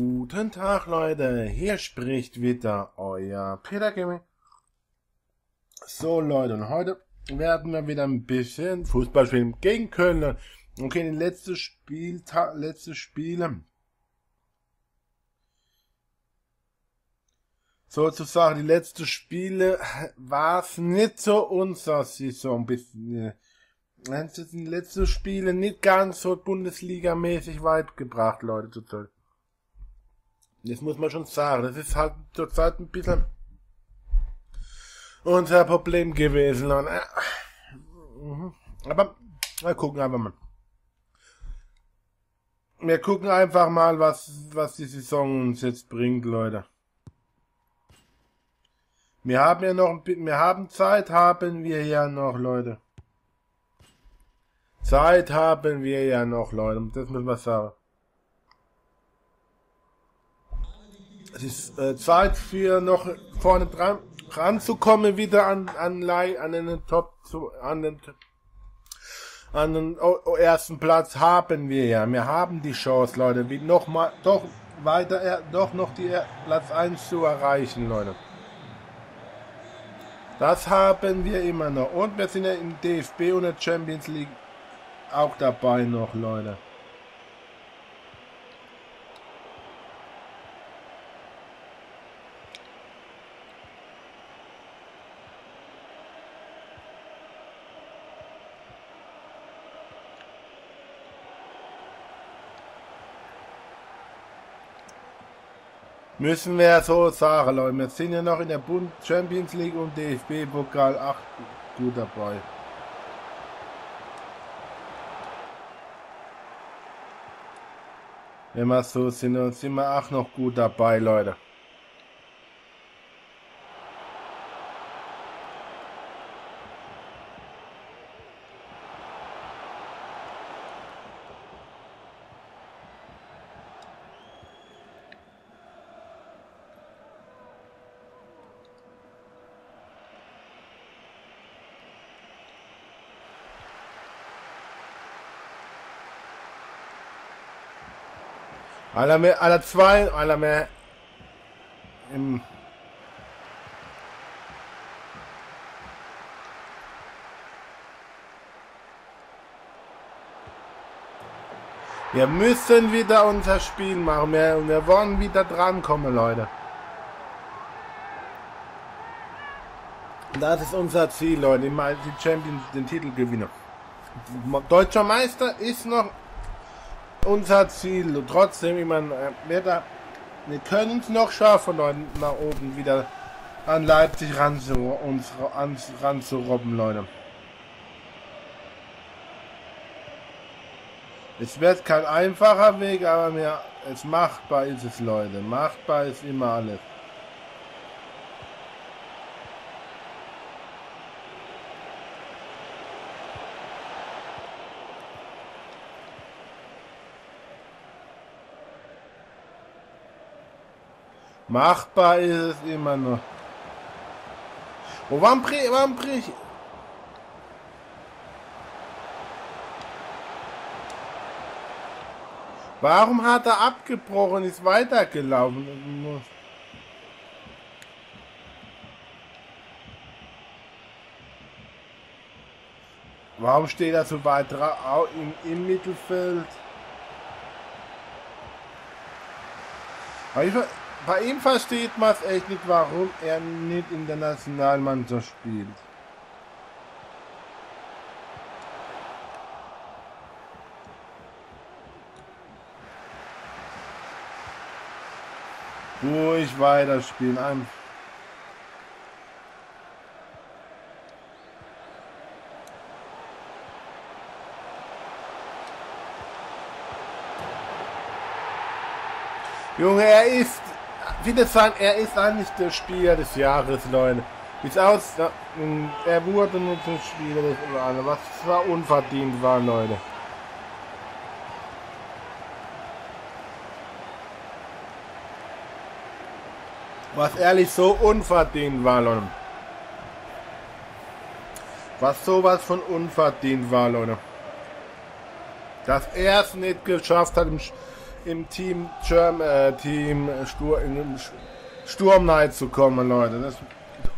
Guten Tag, Leute. Hier spricht wieder euer Peter Gaming. So, Leute, und heute werden wir wieder ein bisschen Fußball spielen gegen Köln. Okay, die letzte Spiel, letzte Spiele. Sozusagen die letzte Spiele war es nicht so unser Saison. Bisschen, äh, die letzten Spiele nicht ganz so Bundesliga-mäßig weit gebracht, Leute, zurzeit. Das muss man schon sagen. Das ist halt zurzeit ein bisschen unser Problem gewesen. Und, äh, mhm. aber wir gucken einfach mal. Wir gucken einfach mal, was, was die Saison uns jetzt bringt, Leute. Wir haben ja noch, wir haben Zeit, haben wir ja noch, Leute. Zeit haben wir ja noch, Leute. Das müssen wir sagen. Es ist äh, Zeit für noch vorne dran ranzukommen wieder an an an den Top zu an den an den ersten Platz haben wir ja. Wir haben die Chance, Leute, wie noch mal doch weiter doch noch die Platz 1 zu erreichen, Leute. Das haben wir immer noch. Und wir sind ja im DFB und der Champions League auch dabei noch, Leute. Müssen wir so sagen, Leute. Wir sind ja noch in der Bund Champions League und DFB-Pokal 8 gut dabei. Wenn wir so sind, sind wir auch noch gut dabei, Leute. Aller mehr, aller zwei, aller mehr im Wir müssen wieder unser Spiel machen. Wir, wir wollen wieder drankommen, Leute. Das ist unser Ziel, Leute. Die Champions, den Titel gewinnen. Deutscher Meister ist noch unser Ziel. Und trotzdem, ich meine, äh, wir, da, wir können es noch schaffen, Leute, nach oben wieder an Leipzig ran zu, uns ran, ran zu robben, Leute. Es wird kein einfacher Weg, aber mehr, es machbar ist es, Leute. Machbar ist immer alles. Machbar ist es immer noch. Wo war ein Pre... War ein Pre Warum hat er abgebrochen, ist weitergelaufen? Warum steht er so weit im, im Mittelfeld? Ich, bei ihm versteht man es echt nicht, warum er nicht in der Nationalmannschaft spielt. Ruhig weiterspielen. Einfach. Junge, er ist viele sagen, er ist eigentlich der Spieler des Jahres, Leute. Wie es aus, er wurde nur zum Spieler des Jahres, was zwar unverdient war, Leute. Was ehrlich so unverdient war, Leute. Was sowas von unverdient war, Leute. Dass er es nicht geschafft hat, im im Team Germ, äh, Team Stur, Sturm Night zu kommen, Leute. Das,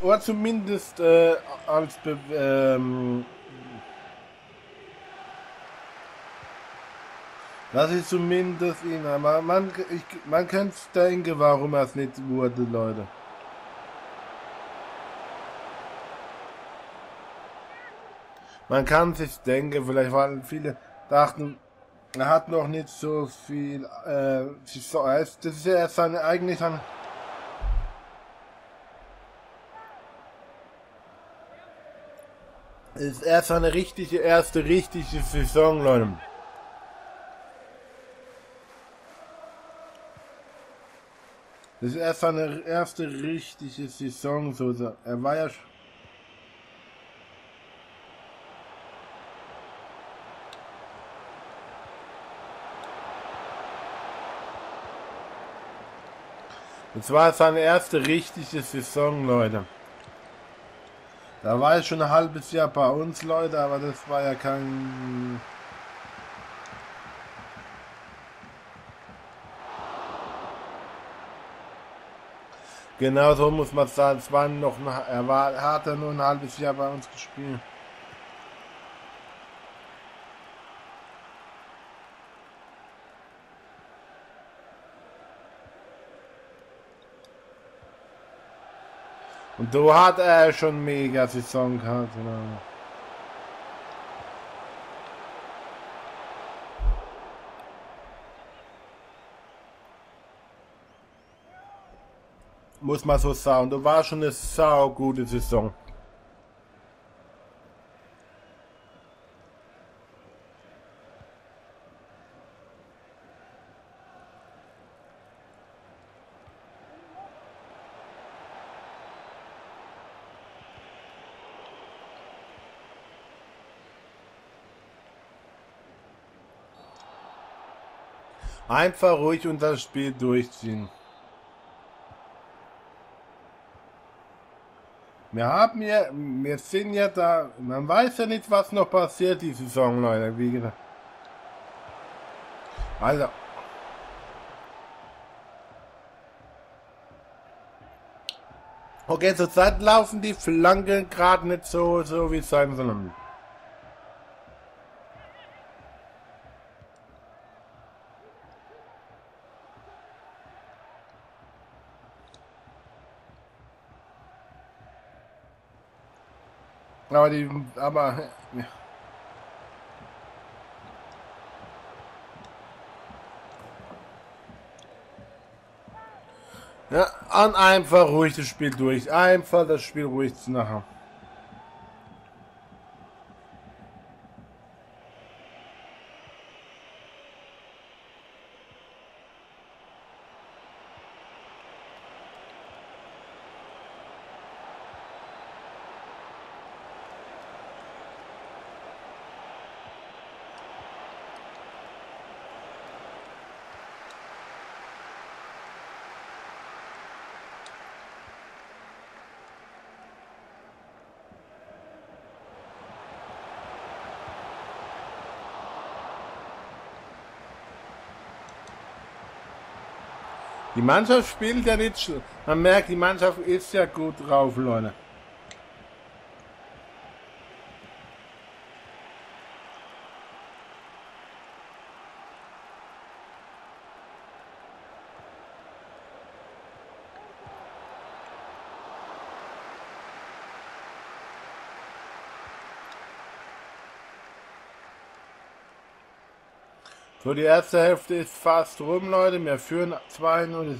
oder zumindest äh, als Be ähm, Das ist zumindest ihn, aber man, ich, man könnte denken, warum er es nicht wurde, Leute. Man kann sich denken, vielleicht waren viele dachten, er hat noch nicht so viel, äh, das ist ja erst seine, eigentlich seine, ist erst seine richtige, erste richtige Saison, Leute. Das ist erst seine erste richtige Saison, so, er war ja schon Das war seine erste richtige Saison, Leute. Da war ich schon ein halbes Jahr bei uns, Leute, aber das war ja kein... Genau so muss man sagen. Es war noch, er war, hat er nur ein halbes Jahr bei uns gespielt. Und du hat er schon mega Saison gehabt. Genau. Muss man so sagen. Du war schon eine sau gute Saison. Einfach ruhig und das Spiel durchziehen. Wir haben ja, wir sind ja da, man weiß ja nicht, was noch passiert die Saison, Leute, wie gesagt. Also. Okay, zurzeit laufen die Flanken gerade nicht so, so wie es sein sollen. Aber die, aber, ja. Ja, an einfach ruhig das Spiel durch. Einfach das Spiel ruhig zu machen. Die Mannschaft spielt ja nicht. Man merkt, die Mannschaft ist ja gut drauf, Leute. So, die erste Hälfte ist fast rum, Leute. Wir führen 2-0.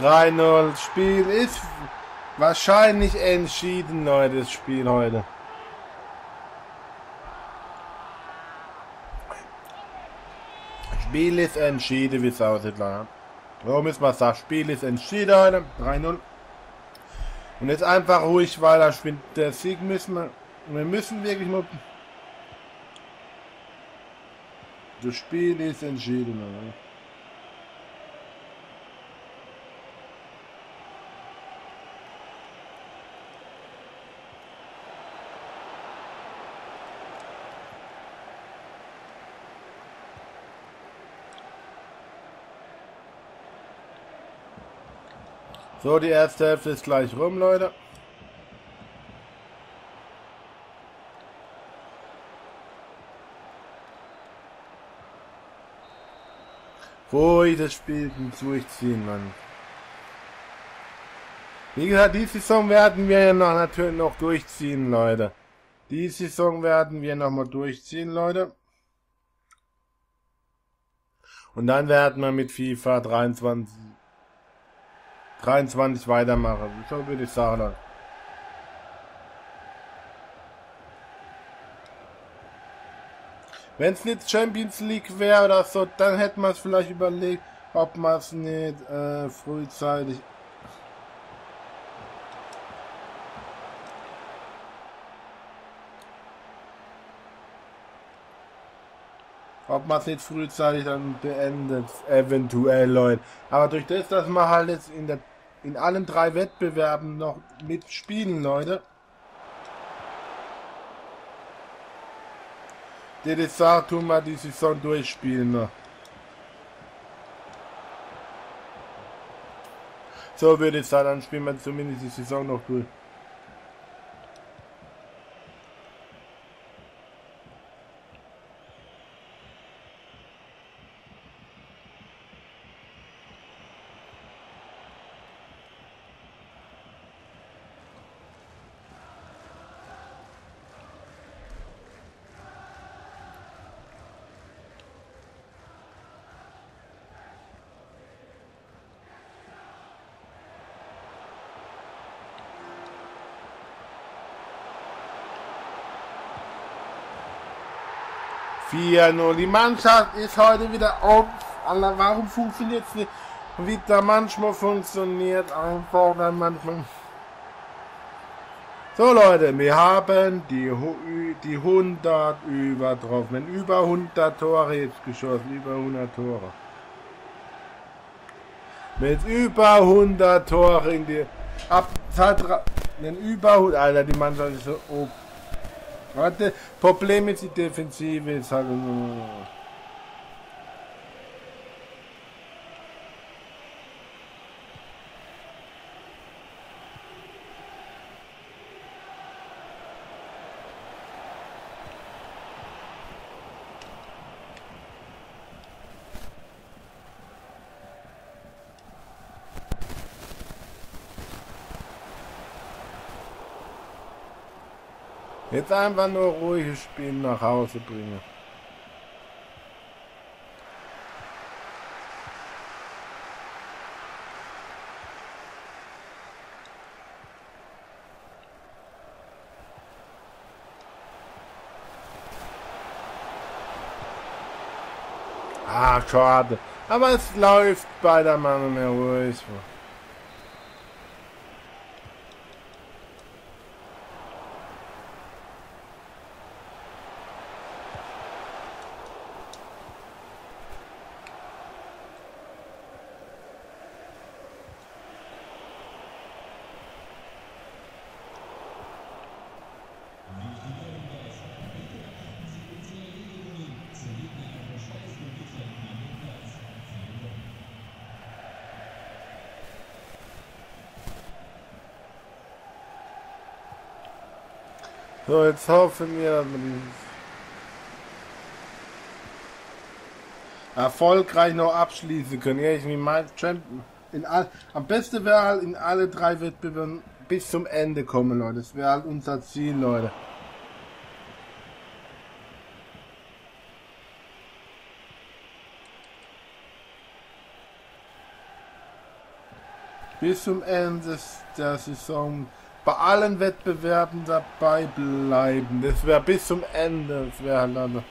Drei Spiel ist Wahrscheinlich entschieden, Leute, das Spiel heute. Spiel ist entschieden, wie es aussieht, Leute. So müssen wir sagen, Spiel ist entschieden heute. 3-0. Und jetzt einfach ruhig weiter spielen. Der Sieg müssen wir, wir müssen wirklich mal... Das Spiel ist entschieden. Oder? So, die erste Hälfte ist gleich rum, Leute. Ruhig das Spiel durchziehen, Mann. Wie gesagt, die Saison werden wir ja noch natürlich noch durchziehen, Leute. Die Saison werden wir noch mal durchziehen, Leute. Und dann werden wir mit FIFA 23 23 weitermachen. So würde ich sagen. Wenn es nicht Champions League wäre oder so, dann hätte man es vielleicht überlegt, ob man es nicht äh, frühzeitig ob man es nicht frühzeitig dann beendet, eventuell, Leute. Aber durch das, dass man halt jetzt in der in allen drei Wettbewerben noch mitspielen, Leute. Sagt, tun wir die Saison durchspielen. Ne? So würde ich sagen, dann spielen wir zumindest die Saison noch durch. Vier nur. Die Mannschaft ist heute wieder auf. Warum funktioniert es nicht? Wie da manchmal funktioniert einfach dann manchmal. So Leute, wir haben die, die 100 übertroffen. Über 100 Tore jetzt geschossen, über 100 Tore. Mit über 100 Tore in die ab über 100, Alter, die Mannschaft ist so oh, Warte, Problem mit der Defensive ist halt. Jetzt einfach nur ruhiges Spielen nach Hause bringen. Ah, schade. Aber es läuft bei der Mann mehr ruhig. So, jetzt hoffen wir, dass wir erfolgreich noch abschließen können. Ja, ich mein Champion. In all, am besten wäre halt in alle drei Wettbewerben bis zum Ende kommen, Leute. Das wäre halt unser Ziel, Leute. Bis zum Ende der Saison bei allen Wettbewerben dabei bleiben. Das wäre bis zum Ende. Das wäre halt.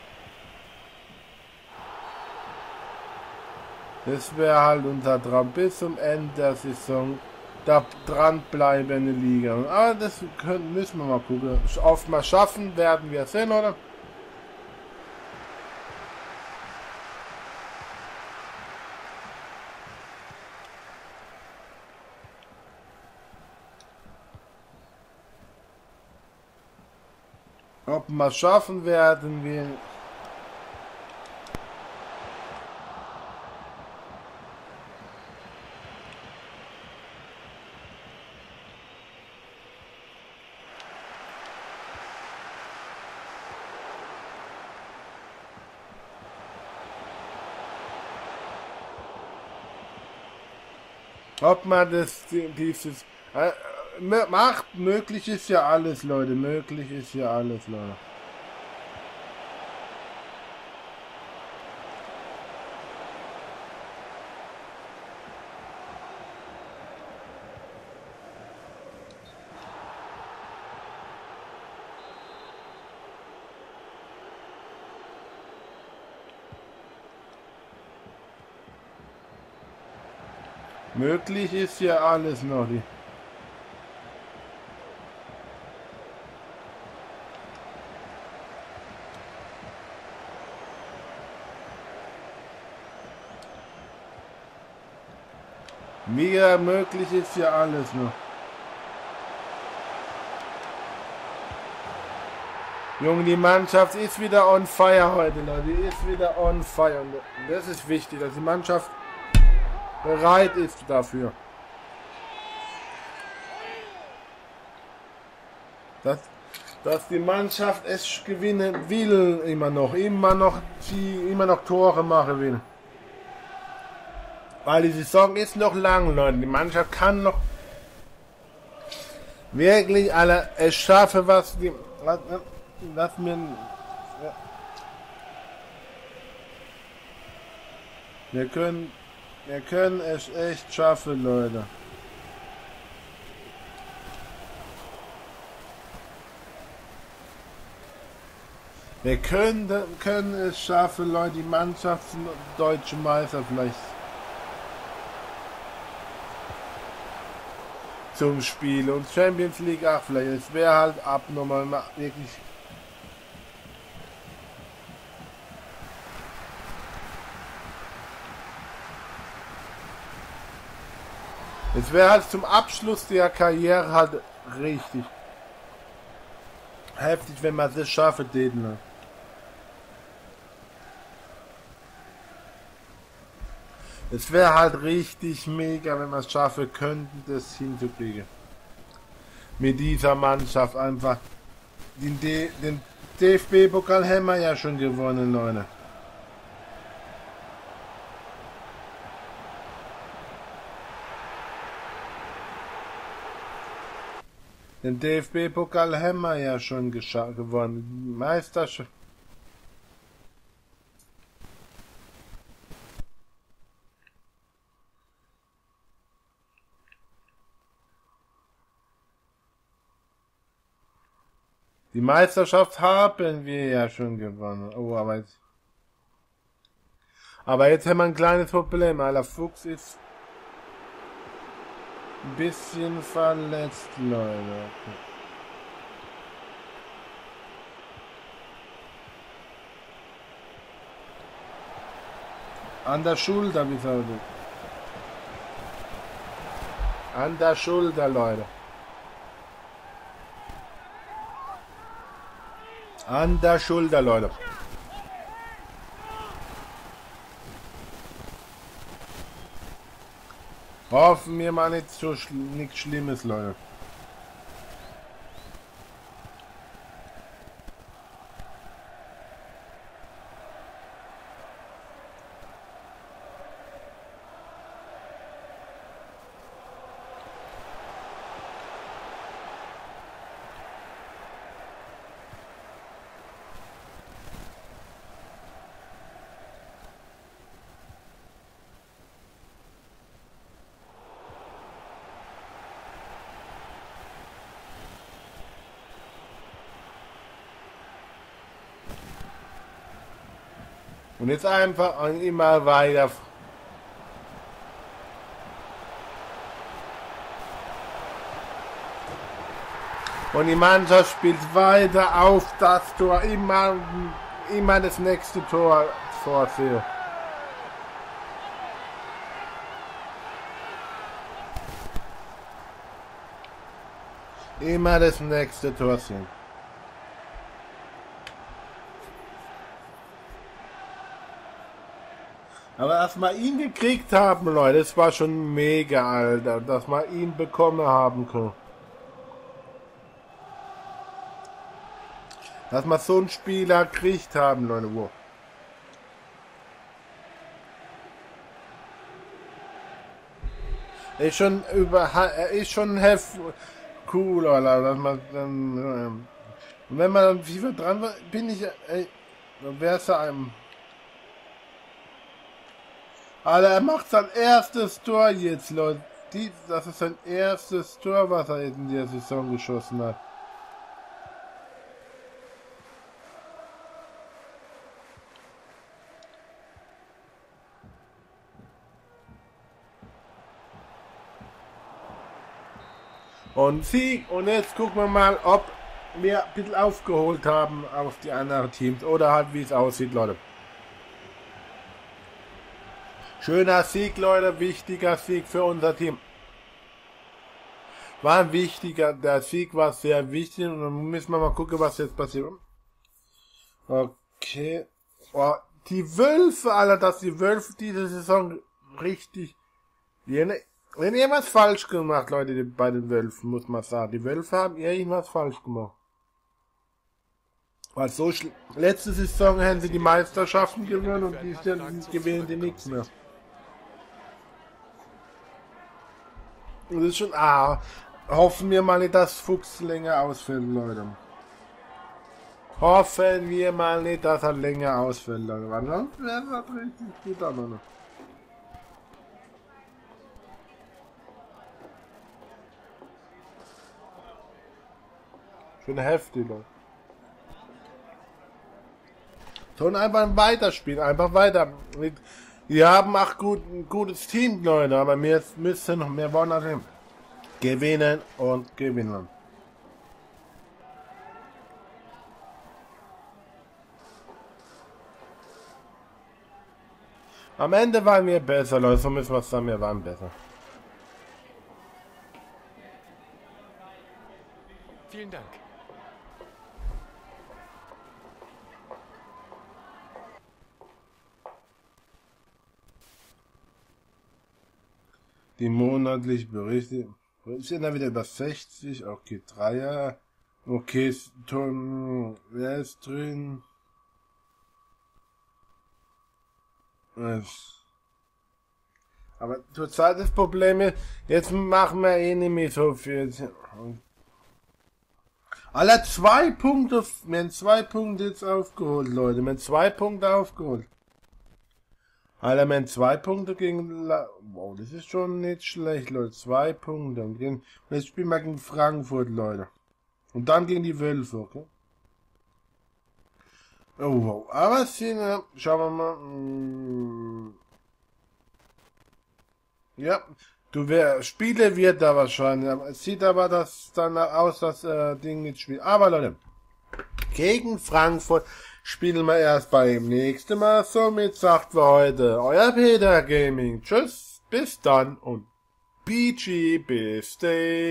Das wäre halt unser Traum bis zum Ende der Saison da dran bleiben in der Liga. Aber das können, müssen wir mal gucken. Oft mal schaffen, werden wir sehen, oder? Wir schaffen werden wir Ob man das, dieses, äh, macht, möglich ist ja alles, Leute, möglich ist ja alles, Leute. Möglich ist ja alles noch. Die Mega möglich ist ja alles noch. Junge, die Mannschaft ist wieder on fire heute, Leute. Die ist wieder on fire. Und das ist wichtig, dass die Mannschaft bereit ist dafür. Dass, dass die Mannschaft es gewinnen will, immer noch, immer noch, immer noch Tore machen will. Weil die Saison ist noch lang, Leute. Die Mannschaft kann noch wirklich alle es schaffen, was die, was, was mir, ja. wir können wir können es echt schaffen, Leute. Wir können, können es schaffen, Leute, die Mannschaften deutsche Meister vielleicht zum Spiel und Champions League auch vielleicht. Es wäre halt abnormal wirklich Es wäre halt zum Abschluss der Karriere halt richtig heftig, wenn man das schafft, den. Es wäre halt richtig mega, wenn wir es schaffen könnten, das hinzukriegen. Mit dieser Mannschaft einfach. Den, den DFB-Pokal haben wir ja schon gewonnen, Leute. Den DFB-Pokal haben wir ja schon gewonnen. Meisterschaft. Die Meisterschaft haben wir ja schon gewonnen. Oh, aber jetzt. Aber jetzt haben wir ein kleines Problem. Aller Fuchs ist ein bisschen verletzt, Leute. An der Schulter, wie soll das? An der Schulter, Leute. An der Schulter, Leute. Hoffen wir mal nicht so schl nichts Schlimmes, Leute. Und jetzt einfach immer weiter. Und die Mannschaft spielt weiter auf das Tor. Immer, immer das nächste Tor vorzieht. Immer das nächste Torchen. Aber dass wir ihn gekriegt haben, Leute, das war schon mega, Alter. Dass wir ihn bekommen haben können. Dass wir so einen Spieler gekriegt haben, Leute. Wow. Ist schon über, er ist schon hef, cool, Alter, dass man dann, ähm, wenn man dann FIFA dran war, bin ich, ey, dann wär's ja einem, Alter, er macht sein erstes Tor jetzt, Leute. Die, das ist sein erstes Tor, was er in der Saison geschossen hat. Und Sieg. Und jetzt gucken wir mal, ob wir ein bisschen aufgeholt haben auf die anderen Teams. Oder halt, wie es aussieht, Leute. Schöner Sieg, Leute. Wichtiger Sieg für unser Team. War ein wichtiger, der Sieg war sehr wichtig und dann müssen wir mal gucken, was jetzt passiert. Okay. Oh, die Wölfe, Alter, dass die Wölfe diese Saison richtig. Wenn ihr was falsch gemacht, Leute, bei den Wölfen, muss man sagen. Die Wölfe haben irgendwas falsch gemacht. Weil so letzte Saison haben sie die Meisterschaften gewonnen und Jahr gewinnen die nichts mehr. Das ist schon. Ah, hoffen wir mal nicht, dass Fuchs länger ausfällt, Leute. Hoffen wir mal nicht, dass er länger ausfällt, Leute. Weil sonst wäre das richtig gut, aber noch. Schon heftig, Leute. Sollen einfach weiterspielen, einfach weiter. Wir haben gut, ein gutes Team, Leute, aber wir müssen noch mehr wollen also gewinnen und gewinnen. Am Ende waren wir besser, Leute, so müssen wir sagen, wir waren besser. Vielen Dank. Die monatlich Berichte. Sind da wieder über 60? Okay, Dreier. Okay, Ton, wer ist drin? Aber zurzeit das Problem ist, jetzt machen wir eh nicht mehr so viel. Aller zwei Punkte, wir haben zwei Punkte jetzt aufgeholt, Leute. Wir haben zwei Punkte aufgeholt. Alter, man zwei Punkte gegen... La wow, das ist schon nicht schlecht, Leute. Zwei Punkte. Und jetzt spielen wir gegen Frankfurt, Leute. Und dann gegen die Wölfe, okay? Oh, wow. Aber wir... Schauen wir mal. Hm. Ja, du wär, Spiele wird da wahrscheinlich. Es sieht aber das dann aus, dass äh, Ding nicht spielt. Aber Leute, gegen Frankfurt spielen wir erst beim nächsten Mal. Somit sagt wir heute euer Peter Gaming. Tschüss, bis dann und BG bis day.